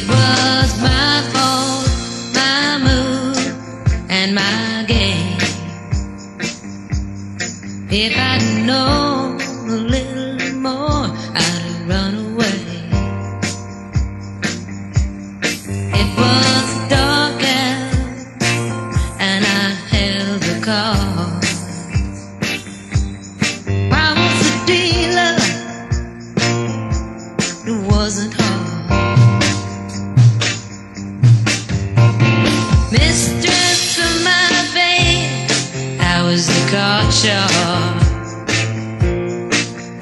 It was my fault, my mood, and my game. If I'd known a little more, I'd have run away. It was dark out, and I held the cards. I was a dealer, it wasn't The.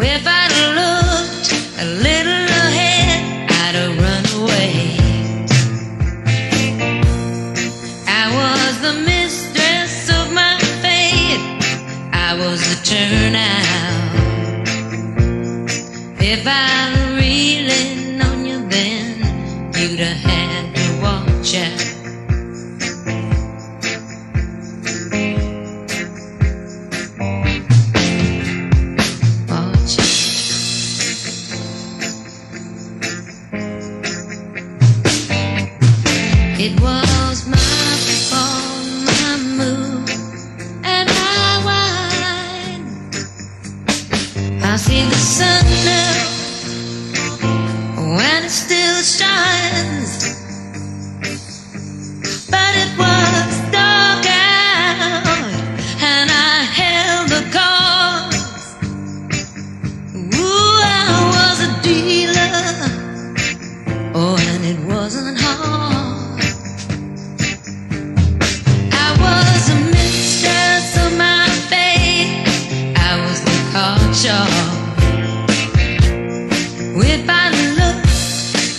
If I'd looked a little ahead, I'd have run away. I was the mistress of my fate. I was the turnout. If I'd really known you then, you'd have had to watch out. Still shines,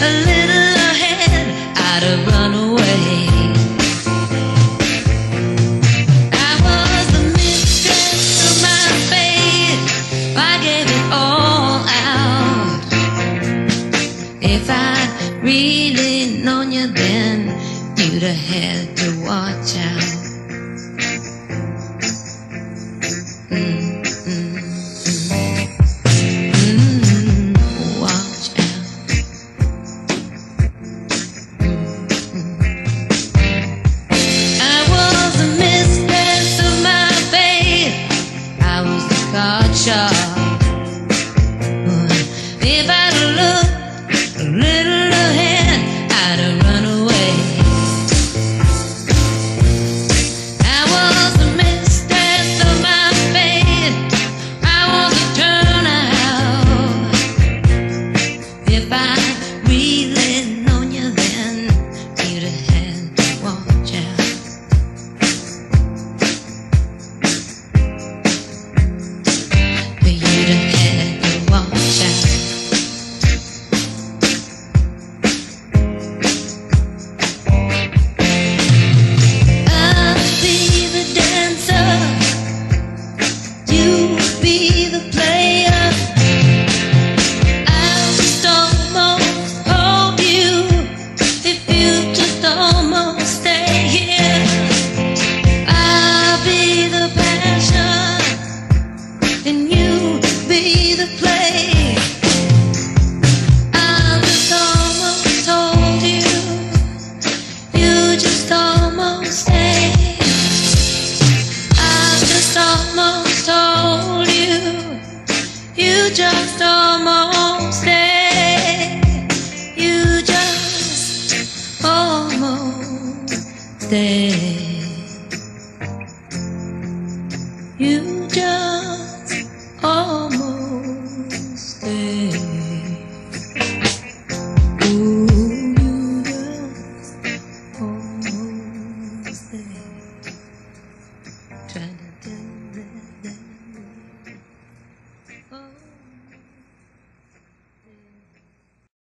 a little ahead, I'd have run away. I was the mistress of my fate. I gave it all out. If I'd really known you then, you'd have had to watch out. If I'd almost